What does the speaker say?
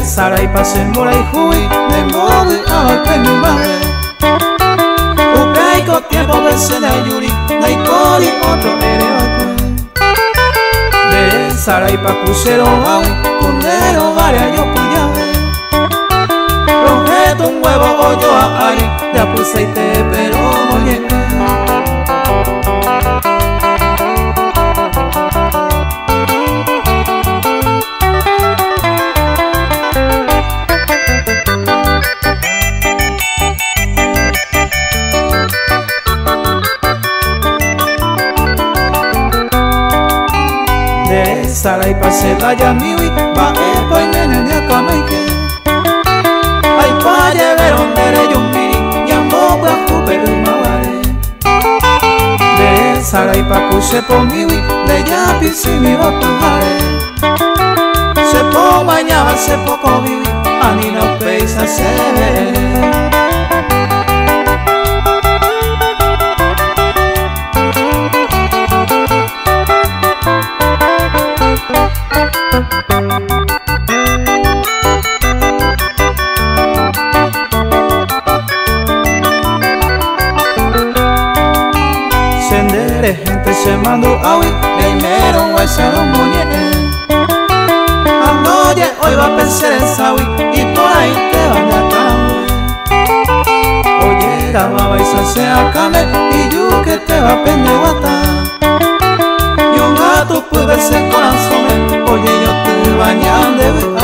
sarai pasembora ihui Nembode abape mi madre Ukaiko tiempo vese de ayuri Naikori otro ere bakwe De sarai pa crucero awi Kundero varia yo puyave Rojeto un huevo hoyo a ari De apuseite de sara y pase la yamiwi ba e poi nene ne kamaike ai paye veron dere yumbiri yambo ba kuberu maware de sara y pakuse pomiwi de yapi gente se mandó awi Primero un huesero muñeque Anoye hoy va a pensar en sawi Y por ahí te van a caer Oye, la baba y se acame Y yo que te va a pende guata. Y un gato puede ser corazón Oye, yo te bañando de